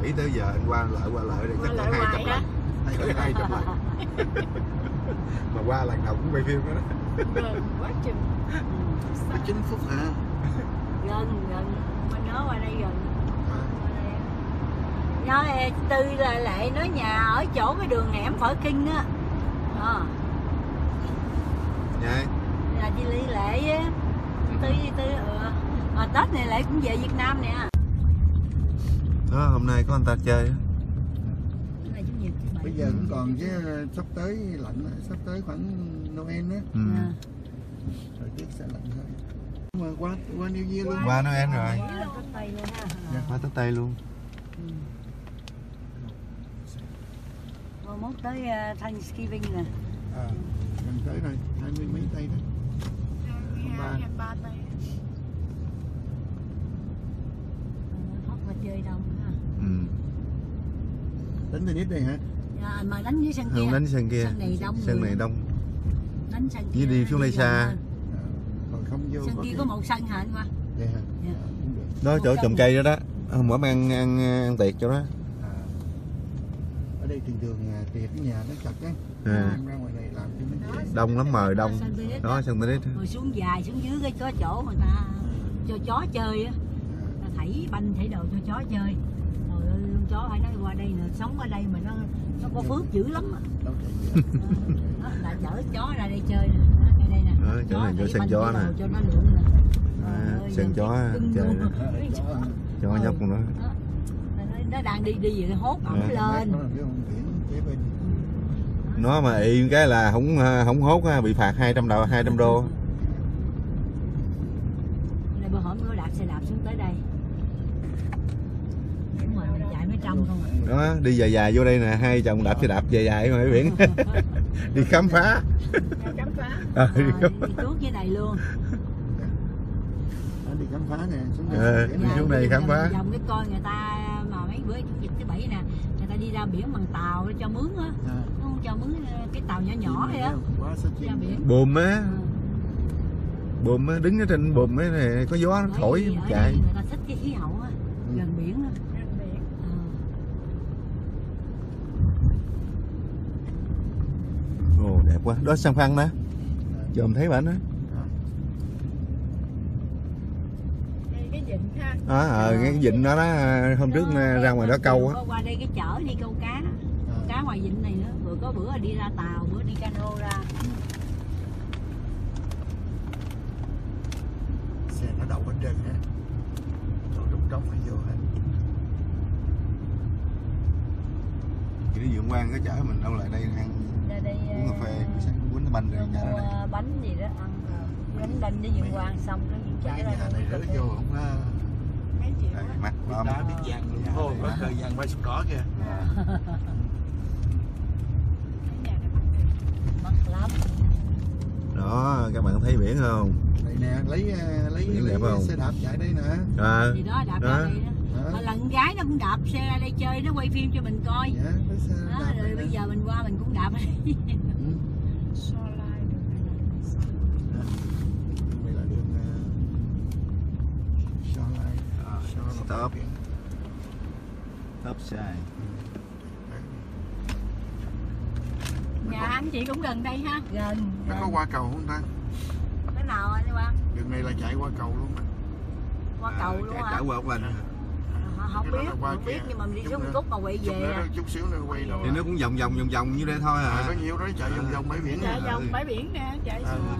Mỹ tới giờ anh qua lại qua lại đây chắc lại có hai trăm lần. hay có hai trăm lần. Mà qua lần nào cũng quay phim đó. Gần quá chừng. Có 9 phút hả? Gần gần. Mình nói qua đây gần. À, Qua đây. nói tư là lại nói nhà ở chỗ cái đường hẻm phở kinh á. Ờ, dạ là chị ly lệ á. Tư tư ừ. mà tết này lệ cũng về việt nam nè đó hôm nay có anh ta chơi bảy. bây giờ cũng còn chứ sắp tới lạnh sắp tới khoảng Noel á ừ. À. thời tiết sẽ lạnh hơn mà qua qua New Year luôn qua Noel rồi À, Tết Tây luôn ha Dạ. qua tới Tây luôn Ừ. Rồi mốt tới uh, Thanksgiving nè à, gần tới rồi hai mươi mấy tay đó Ba. Hóc mà chơi đông ha ừ. Đánh tennis đây hả? À, mà đánh dưới sân kia. không đánh sân kia. Sân này đông sân này đông. Đánh sân Với đi xuống đây xa. à, còn không vô sân kia có một sân hả anh qua vậy hả Dạ. à, đó chỗ trồng cây đó đó. Hôm bữa ăn ăn ăn tiệc chỗ đó. À, ở đây thường thường à, tiệc nhà nó chặt á. À. em ra ngoài này làm cho nó dễ. Đông lắm mời đông. đó sân tennis rồi xuống dài xuống dưới cái có chỗ người ta cho chó chơi á. À, ta thảy banh thảy đồ cho chó chơi con chó phải nói qua đây nè sống ở đây mà nó nó có phước dữ lắm chạy gì Đó, là chở chó ra đây chơi nè. Đó, ngay đây nè. Đó, chỗ này chỗ sân chó nè. cho nó lượn nè. À, sân chó chơi chó. cho Ừ. nhóc con đó. Đó. Nó- nó đang đi đi rồi hốt ổng À. lên. Nó là nó mà y cái là không không hốt á, bị phạt 200 đô 200 đô. Đây bữa hổm nó đạp xe đạp xuống tới đây Đúng rồi, mình chạy mới trong không à đó đi dài dài vô đây nè hai chồng đạp xe đạp dài dài ngoài biển. Đi khám phá. Khám phá. Ờ, Ờ, đi đi khám phá. tuốt dưới này luôn. Nó đi khám phá nè xuống đây. Ờ, biển đi xuống đây khám phá. Dòng cái coi người ta mà mấy bữa chủ nhật thứ bảy nè Người ta đi ra biển bằng tàu cho mướn á. À, Nó không cho mướn ờ, cái tàu nhỏ nhỏ vậy á. Biển. Bùm á. Ờ. bùm á đứng ở trên bùm ấy này có gió nó thổi chạy. người ta thích cái khí hậu á Ừ. gần biển á gần biển ồ đẹp quá. Đó săn phăng đó dòm thấy bạn đó cái vịnh ha. Đó ờ, cái vịnh đó đó hôm trước ra ngoài đó câu á. qua đây cái chở đi câu cá đó. À, cá ngoài vịnh này nữa vừa có bữa đi ra tàu bữa đi cano ra. Xe nó đậu hết trơn ha chỗ trống trống phải vô hết. Chỉ đi dưỡng quan có chở mình đâu lại đây ăn đây uống cà phê buổi sáng quýnh bánh rồi nhà đó này. bánh gì đó ăn bánh đinh với dương quang xong chở cái ra nhà này rỡ vô không Đây, mắt biết bom đá biết vàng luôn. Ô có thời gian bay sụp đỏ kìa. Lắm. Đó các bạn thấy biển không? Đây nè lấy à, lấy, lấy đẹp không? xe đạp chạy đây nè. À, gì đó đạp Đó. đây đó? Mà lần gái nó cũng đạp xe ra đây chơi nó quay phim cho mình coi. Dạ đó, rồi bây nè. giờ mình qua mình cũng đạp đây. Ừ. đây là đường à, Shoreline. Shoreline. stop. stop sai nhà anh chị cũng gần đây ha. Gần. Nó có qua cầu không ta? Cái nào anh đi qua? Đường này là chạy qua cầu luôn á. Qua cầu luôn trả hả? qua ốc lên Hả, không Cái đó biết là không biết kia. nhưng mà mình đi xuống cúc mà quay về à. chút xíu nữa quay đâu thì nó cũng vòng vòng vòng vòng như đây thôi à, à có nhiều đó chạy vòng vòng bãi biển chạy vòng bãi biển nè chạy xuống.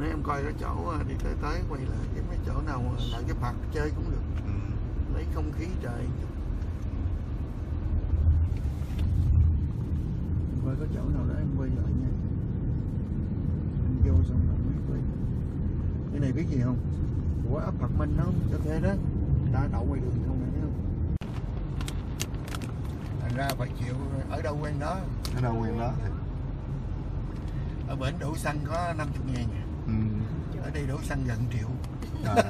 Nếu em coi cái chỗ đi tới tới quay lại cái mấy chỗ nào lại cái park chơi cũng được. Ừ. lấy không khí trời. Coi có chỗ nào đó em quay lại nha. Em vô xong rồi mới quay. Cái này biết gì không? Của ấp Phật Minh đó cho thuê đó. Đã đậu ngoài đường không không thành ra phải chịu ở đâu quen đó. Ở đâu quen đó thì ở bển đổ xăng có 50 ngàn ừ. ở đây đổ xăng gần triệu. À.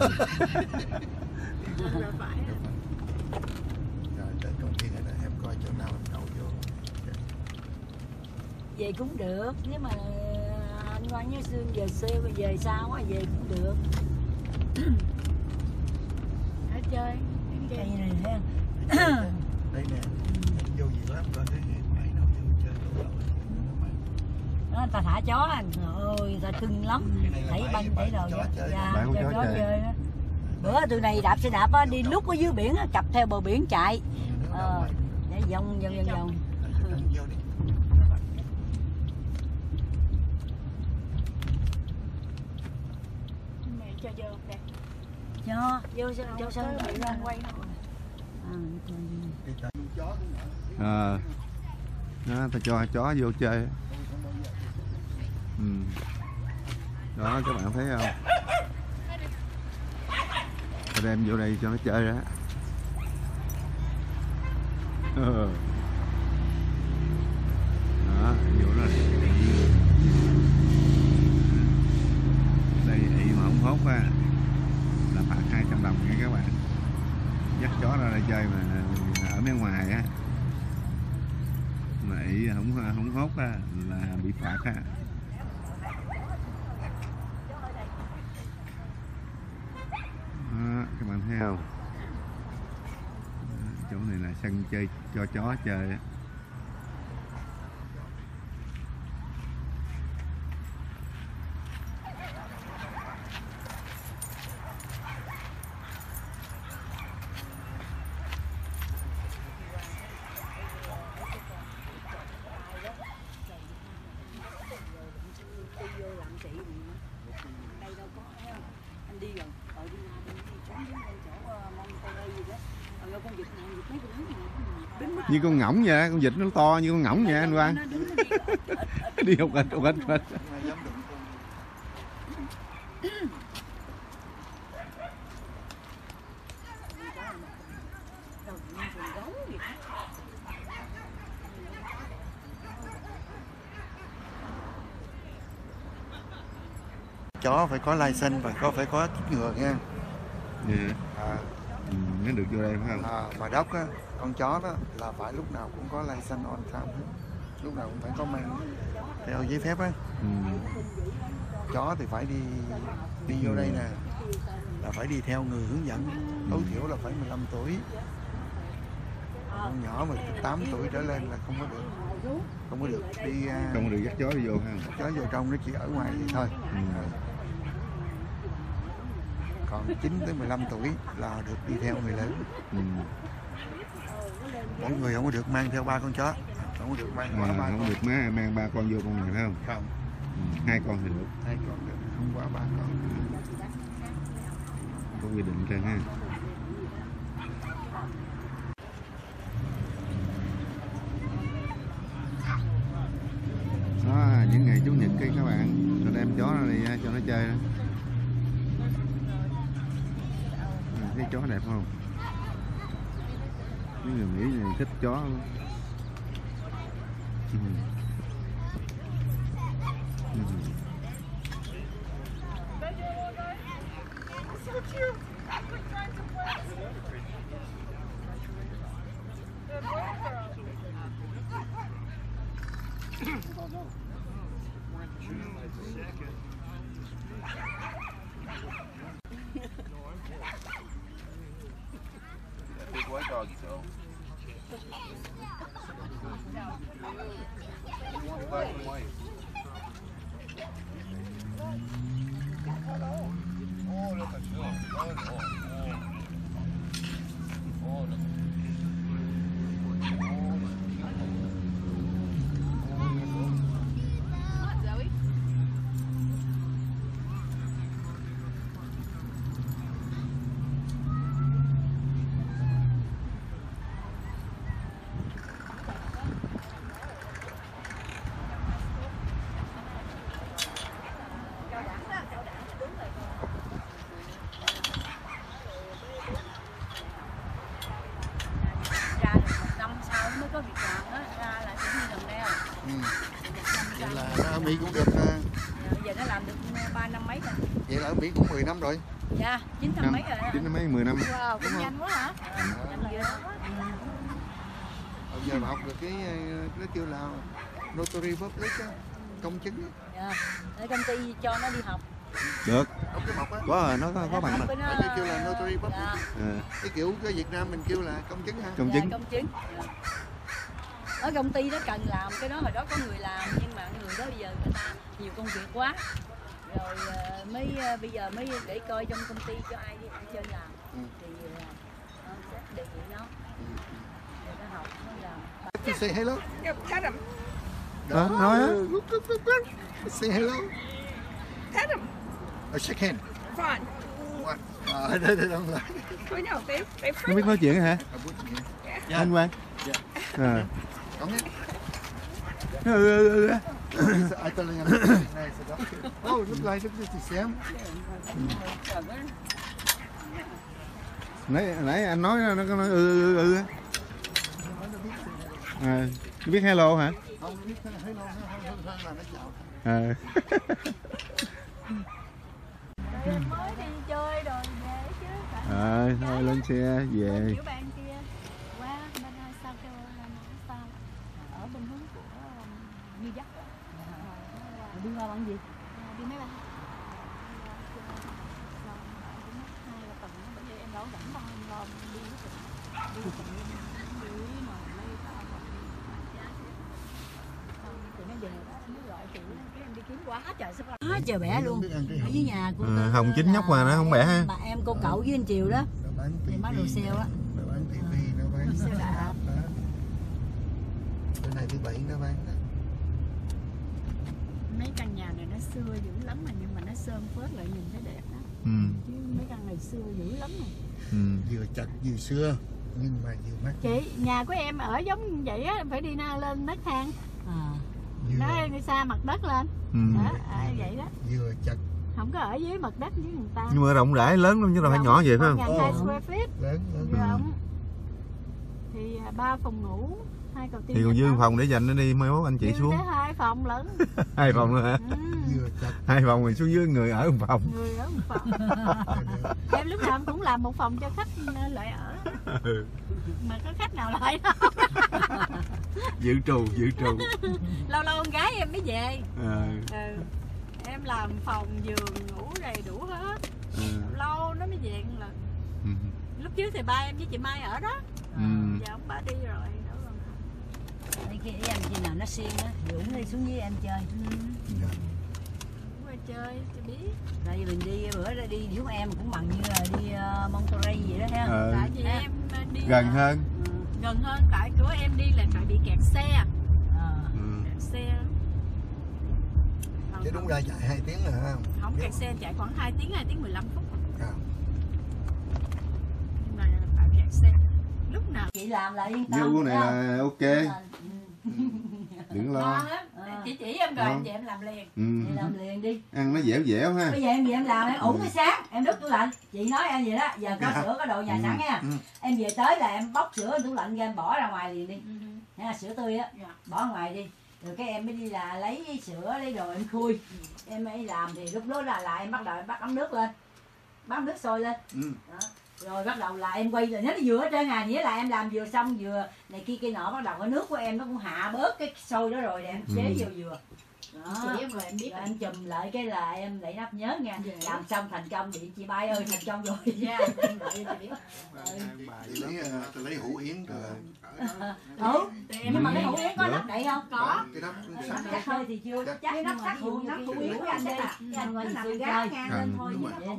phải rồi. Tới công ty này em coi chỗ nào em đậu vô. Về cũng được nếu mà anh ngoan với xương giờ xe giờ sao á về cũng được. Ở chơi cây này không đây nè đó ta thả chó anh ơi người ta cưng lắm thấy banh bãi thấy đồ chó vậy. chơi. dạ, của cho chó chơi. chơi đó. bữa từ này đạp xe đạp á đi lúc ở dưới biển á cặp theo bờ biển chạy Ờ. để vòng vòng vòng vòng Anh vô đi mẹ cho vô đẹp cho vô cho sân bị ra quay không à, ờ đó ta cho chó vô chơi ừ. đó, các bạn thấy không? Ta đem vô đây cho nó chơi đó Ờ. đó, vô đó đây ị mà không hốt á, là phạt 200 đồng nha các bạn. Dắt chó ra đây chơi mà ở bên ngoài á. Mà ị không không hốt á, là bị phạt á đó, các bạn thấy không? Chỗ này là sân chơi cho chó chơi á vô làm chị đây đâu có thấy không? anh đi rồi ở đi ra đi đi trốn đến bên chỗ ờ, mong tây đây gì đó ở đâu con vịt này vịt mấy con đứng này đứng như con ngỗng vậy đó, con vịt nó to như con ngỗng vậy anh Quang. Đi. Học ít học vậy đó. chó phải có license và có phải có chích ngừa nha. Dạ. à, ừ, nó được vô đây phải không? À, mà đốc á con chó đó là phải lúc nào cũng có license on time hết. Lúc nào cũng phải có mang theo giấy phép á. Ừ. chó thì phải đi đi vô đây nè. Là phải đi theo người hướng dẫn. Tối thiểu là phải 15 tuổi. Con nhỏ mà 8 tuổi trở lên là không có được không có được đi à, không có được dắt chó đi vô không? chó vô trong nó chỉ ở ngoài vậy thôi. Ừ. còn 9 tới 15 tuổi là được đi theo người lớn. Ừ. mỗi người không có được mang theo ba con chó. Không có được mang à, ba không con được má mang ba con vô con này phải không? Không. Ừ. hai con thì được. Hai con được không quá ba con. Có quy định trên ha. Đó những ngày chủ nhật cái các bạn tôi đem chó ra đi cho nó chơi đó À, thấy chó đẹp không mấy người mỹ này thích chó lắm. Ừ. Ừ. big white dog, so. Black and white. Oh, look at you. Oh, oh, oh. Oh, look. Zoe ra được một năm sau mới có việc làm đó ra lại cũng như đồng neo ừ. vậy năm là sau nó ở Mỹ cũng được à, giờ nó làm được ba năm mấy rồi. Vậy là ở Mỹ cũng 10 năm rồi. Dạ chín năm năm mấy rồi chín mấy mười năm. Wow cũng nhanh quá hả? Nhanh ghê. bây giờ mà học được cái à, nó kêu là notary public á công chứng á. Dạ. để công ty cho nó đi học. Được. Cái có rồi nó có, có bằng mà. đây kêu là notary public. Dạ. à, cái kiểu cái Việt Nam mình kêu là công chứng ha. Công Dạ, chứng. công chứng. Dạ. Ở công ty đó cần làm cái đó hồi đó có người làm nhưng mà người đó bây giờ người ta nhiều công việc quá rồi ờ, mới ờ, bây giờ mới để coi trong công ty cho ai đi chơi làm Ừ. thì ờ, ờ, sẽ đề nghị nó để nó học nó làm You say hello Tell them. Đó, nói á. Say hello Tell them. or shake hand Fine. what à, đây đây don't lie We know. They, they nó biết nói chuyện hả here. anh Quang Dạ. à. Ừ, ừ, ừ, ừ. I told him I'm nice oh look like like the same nãy nãy anh nói nó có nói ừ ừ ừ, ừ. à, nó biết hello hả không biết hello hơn là nó chào à. mới đi chơi rồi về chứ rồi thôi lên xe về kiểu bạn kia qua bên uh, South Carolina sao ở bên hướng của um, New York Rồi đi qua bằng gì đi máy bay em rảnh em lo đi với tụi đi tụi đi mà mấy tao tụi nó về đó gọi tụi nó cái em đi kiếm quá trời sắp quá trời bẻ luôn cái ở hồng dưới nhà của Ừ, Hồng chính nhóc mà nó không bẻ ha. bà em cô cậu với anh Triều đó thì bán đồ sale á bán tivi nó bán Sale đạp. đó. bữa nay thứ bảy nó bán đó. Mấy căn nhà này nó xưa dữ lắm mà nhưng mà nó sơn phớt lại nhìn thấy đẹp đó ừ. chứ mấy căn này xưa dữ lắm này Ừ. vừa chặt vừa xưa nhưng mà vừa mát. Chị nhà của em ở giống như vậy á phải đi na lên nấc thang. À. Vừa, nó đi xa mặt đất lên. Ừ. đó à, vậy đó. Vừa chặt không có ở dưới mặt đất với người ta. Nhưng mà rộng rãi lớn lắm chứ đâu phải nhỏ vậy phải không? ngàn hai square feet. Lớn lớn. Rộng. Thì à, ba phòng ngủ hai cầu tiêu thì còn dư phòng để dành nó đi mai mốt anh chị Dư xuống. hai phòng lẫn. Hai phòng nữa hả? Ừ. hai phòng rồi xuống dưới người ở một phòng. Người ở một phòng. Em lúc nào em cũng làm một phòng cho khách ờ, lại ở. Mà có khách nào lại đâu dự trù dự trù. Lâu lâu con gái em mới về. À, ừ. em làm phòng giường ngủ đầy đủ hết. À, lâu nó mới về một lần. Ừ. lúc trước thì ba em với chị mai ở đó. Ừ. giờ ông ba đi rồi Đây khi em khi nào nó xiên á Dũng đi xuống với em chơi cũng qua chơi cho biết Tại vì mình đi bữa ra đi Dũng em cũng bằng như là đi uh, Monterey vậy đó ha Ờ. tại vì Ha. em ờ, đi gần ờ, hơn Ừ. gần hơn tại của em đi là tại bị kẹt xe Ờ. ừ. kẹt xe chứ đúng ra chạy hai tiếng là không không kẹt xe chạy khoảng 2 tiếng 2 tiếng 15 phút À. nhưng mà tại kẹt xe lúc nào Chị làm là yên tâm view này là ok? đừng lo ngon lắm Ờ. chị chỉ em rồi Ngon. em về em làm liền ừ. Làm liền đi ăn nó dẻo dẻo ha Bây giờ em về em làm em ủng cái sáng Em đút tủ lạnh Chị nói em vậy đó Giờ có Dạ. sữa có đồ nhà Ừ. sẵn nha Ừ. Em về tới là em bóc sữa tủ lạnh ra em bỏ ra ngoài liền đi nha sữa tươi á Dạ. bỏ ngoài đi rồi cái em mới đi là lấy sữa lấy đồ em khui em mới làm thì lúc đó là lại em bắt đầu em bắt ấm nước lên bắt ấm nước sôi lên Ừ. đó. Rồi bắt đầu là em quay là nó vừa hết trơn à nghĩa là em làm vừa xong vừa này kia kia nọ bắt đầu cái nước của em nó cũng hạ bớt cái sôi đó rồi để em chế Ừ. vô vừa đó. Chỉ em rồi em biết rồi. em chùm lại cái là em đẩy nắp nhớ nha. Dạ. làm xong thành công điện chị bay ơi thành công rồi. Dạ em đợi em biết. Thì lấy, ờ, tôi lấy hũ yến rồi ừ Thì nhưng mà cái hũ yến có Được. nắp đậy không? Có. Cái đó nắp chắc thôi thì chưa chắc Cái nắp dụ hũ- nắp hũ yến của anh đây cái anh thì nằm chưa gác ngang Ừ. lên thôi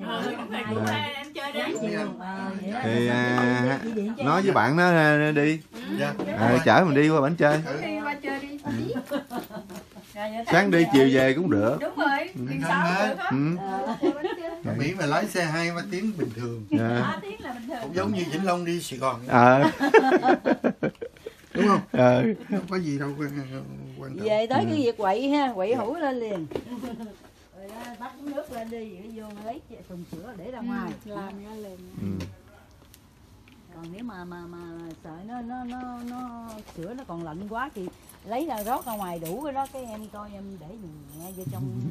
ừ. Dạ. ra em chơi đấy Chị ờ, thì à, Chị cho nói với bạn nó đi. Dạ. à, chở mình đi qua bển chơi. Đi qua chơi đi sáng đi chiều về cũng được. Đúng rồi Ừ. hết ừ. Ở Mỹ mà lái xe hai ba tiếng bình thường. Dạ. ba tiếng là bình thường. Cũng giống như Vĩnh Long đi Sài Gòn. Ờ. Đúng không? Ờ. Không có gì đâu quan, quan trọng. Về tới Ừ. cái việc quậy ha quậy hũ lên liền. Rồi đó, bắt nước lên đi rồi vô lấy thùng sữa để ra ngoài. làm ra liền. Ừ. còn nếu mà mà mà sợ nó nó nó nó sữa nó còn lạnh quá thì lấy ra rót ra ngoài đủ cái đó cái em coi em để nhẹ vô trong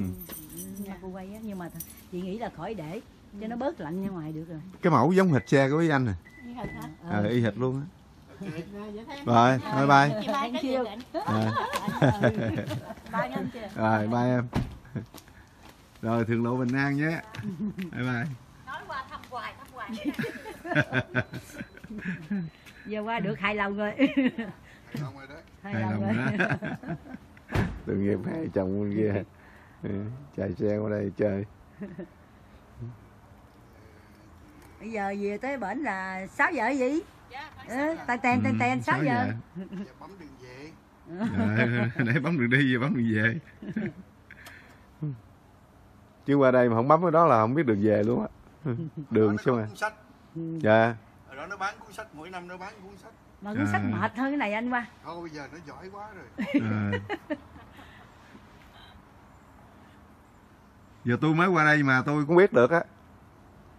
microwave á nhưng mà chị nghĩ là khỏi để cho nó bớt lạnh ra ngoài được rồi. Cái mẫu giống hệt xe của ý anh nè. Như hệt hả? Ờ y hệt luôn á. Rồi vậy? Thôi em rồi bye bye Ờ, chưa rồi bye em. Rồi thường lộ bình an nhé. Bye bye. Nói qua thăm hoài thăm hoài. Giờ qua được hài lòng rồi. Rồi. Hài lòng đó. tội nghiệp hai chồng bên kia Ừ, chạy xe qua đây chơi. Bây giờ về tới bển là 6 giờ gì? Dạ ừ, tàn tàn tàn tàn 6 sáu giờ. Giờ. Bấm đường về. Rồi, để bấm đường đi giờ bấm đường về. Chứ qua đây mà không bấm cái đó là không biết đường về luôn á. Đường sao mà cuốn sách. dạ. Ở đó nó bán cuốn sách, mỗi năm nó bán cuốn sách. Mà cuốn sách À. mệt hơn cái này anh qua Thôi bây giờ nó giỏi quá rồi. à. giờ tôi mới qua đây mà tôi cũng biết được á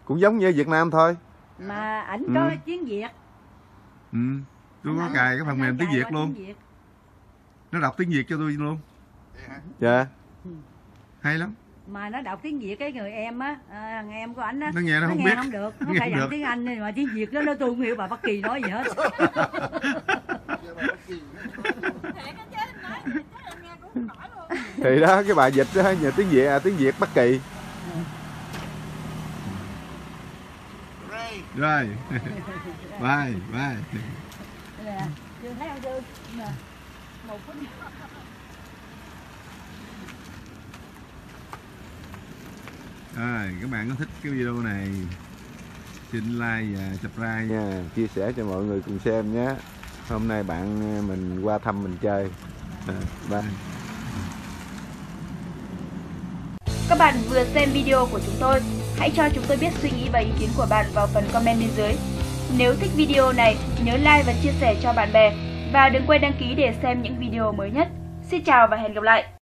cũng giống như Việt Nam thôi mà ảnh Ừ. có tiếng Việt ừ. tôi có cài cái phần mềm tiếng Việt luôn tiếng Việt. nó đọc tiếng Việt cho tôi luôn dạ Ừ. hay lắm mà nó đọc tiếng Việt cái người em á à, thằng em của ảnh á nó nghe nó không nghe biết. không được nó nghe phải được. tiếng Anh nhưng mà tiếng Việt đó nó tôi không hiểu bà Bất Kỳ nói gì hết. Thì đó cái bà dịch đó nhờ tiếng Việt à tiếng Việt Bắc Kỳ. Rồi. Bye bye. Nè, chưa thấy không chưa một phút rồi các bạn có thích cái video này xin like và subscribe nha chia sẻ cho mọi người cùng xem nhé hôm nay bạn mình qua thăm mình chơi à, bye Các bạn vừa xem video của chúng tôi, hãy cho chúng tôi biết suy nghĩ và ý kiến của bạn vào phần comment bên dưới. Nếu thích video này, nhớ like và chia sẻ cho bạn bè. Và đừng quên đăng ký để xem những video mới nhất. Xin chào và hẹn gặp lại!